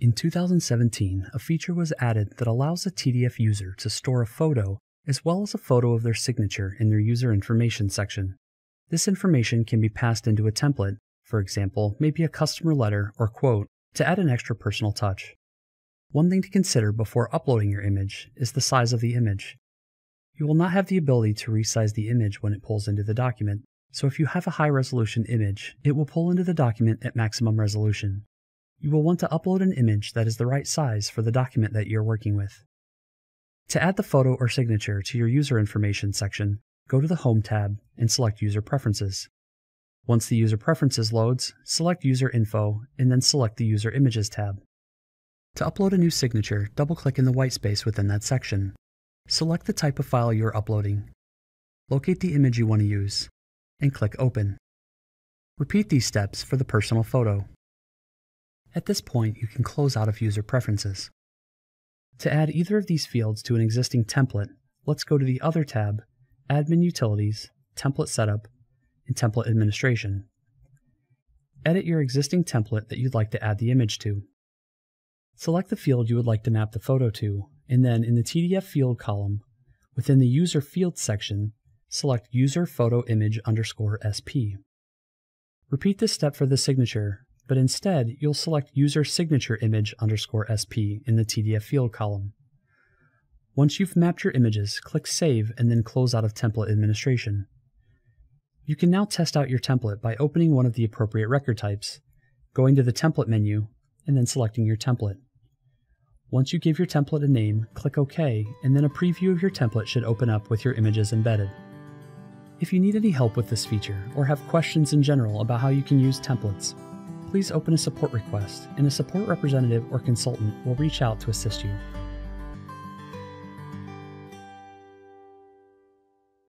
In 2017, a feature was added that allows a TDF user to store a photo as well as a photo of their signature in their user information section. This information can be passed into a template, for example, maybe a customer letter or quote, to add an extra personal touch. One thing to consider before uploading your image is the size of the image. You will not have the ability to resize the image when it pulls into the document, so if you have a high resolution image, it will pull into the document at maximum resolution. You will want to upload an image that is the right size for the document that you're working with. To add the photo or signature to your user information section, go to the Home tab and select User Preferences. Once the User Preferences loads, select User Info and then select the User Images tab. To upload a new signature, double-click in the white space within that section. Select the type of file you're uploading. Locate the image you want to use, and click Open. Repeat these steps for the personal photo. At this point, you can close out of User Preferences. To add either of these fields to an existing template, let's go to the Other tab, Admin Utilities, Template Setup, and Template Administration. Edit your existing template that you'd like to add the image to. Select the field you would like to map the photo to, and then in the TDF field column, within the User Fields section, select User Photo Image underscore SP. Repeat this step for the signature but instead you'll select User Signature Image underscore SP in the TDF field column. Once you've mapped your images, click Save and then close out of Template Administration. You can now test out your template by opening one of the appropriate record types, going to the Template menu, and then selecting your template. Once you give your template a name, click OK, and then a preview of your template should open up with your images embedded. If you need any help with this feature, or have questions in general about how you can use templates, please open a support request, and a support representative or consultant will reach out to assist you.